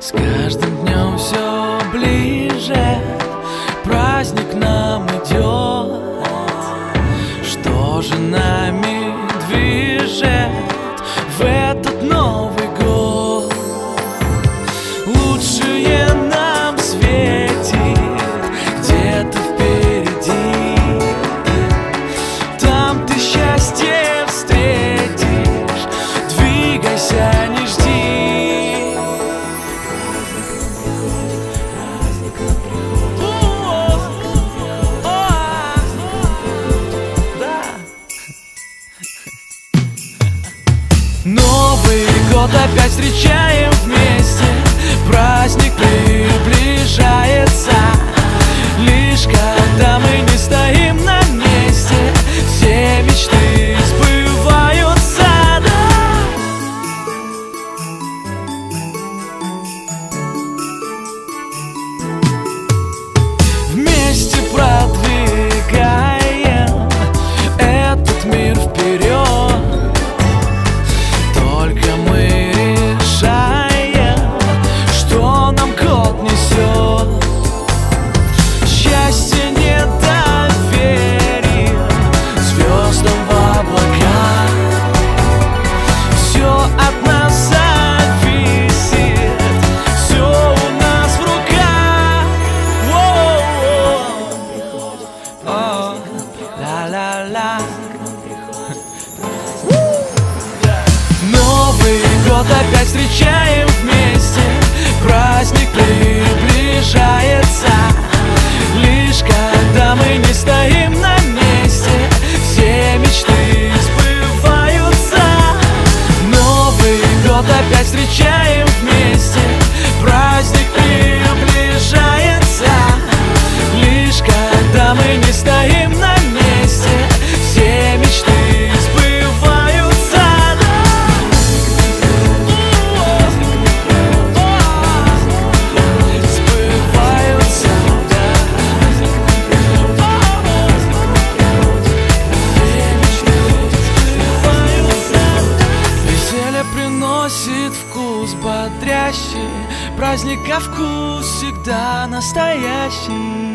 С каждым днем все ближе. Новый год опять встречаем вместе. Праздник приятный год опять встречаем вместе. Праздник приближается. Лишь когда мы не стоим на месте Все мечты сбываются. Новый год опять встречаем настоящий Праздник а вкус всегда настоящий.